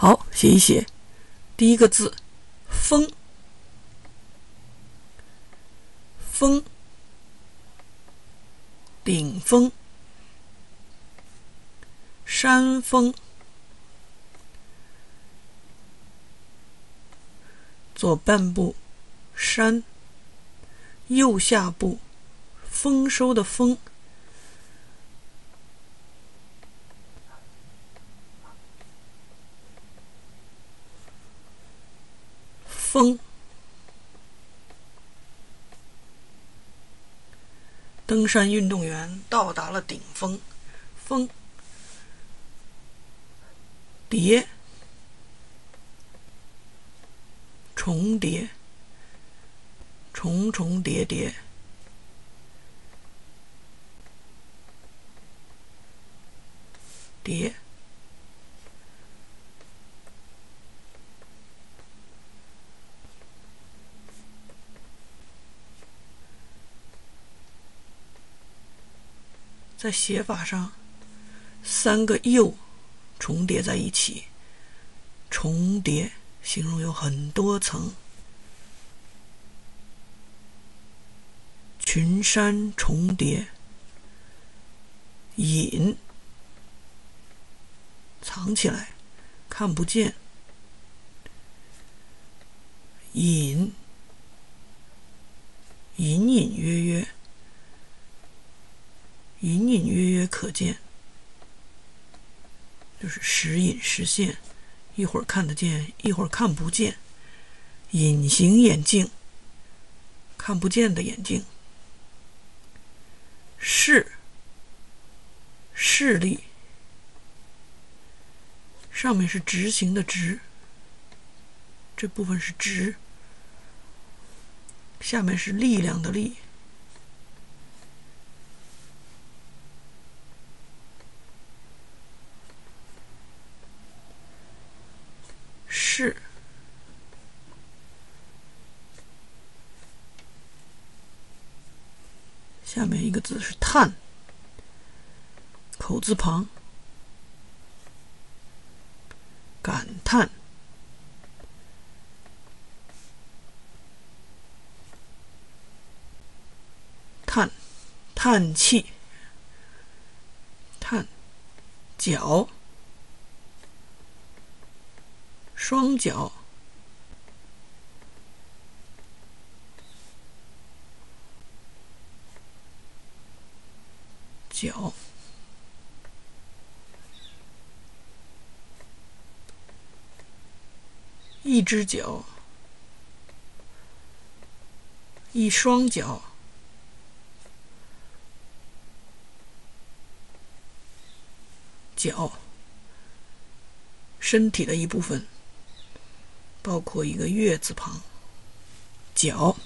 好，写一写。第一个字，峰，峰，顶峰，山峰，左半部山，右下部丰收的丰。峰，登山运动员到达了顶峰。峰，叠，重叠，重重叠叠，叠。在写法上，三个“又”重叠在一起，重叠形容有很多层。群山重叠，隐藏起来，看不见，隐隐隐约约。隐隐约约可见，就是时隐时现，一会儿看得见，一会儿看不见。隐形眼镜，看不见的眼镜。视，视力，上面是执行的执，这部分是直，下面是力量的力。是，下面一个字是叹，口字旁，感叹，叹，叹气，叹，脚。双脚，脚，一只脚，一双脚，脚，身体的一部分。包括一个月字旁，角。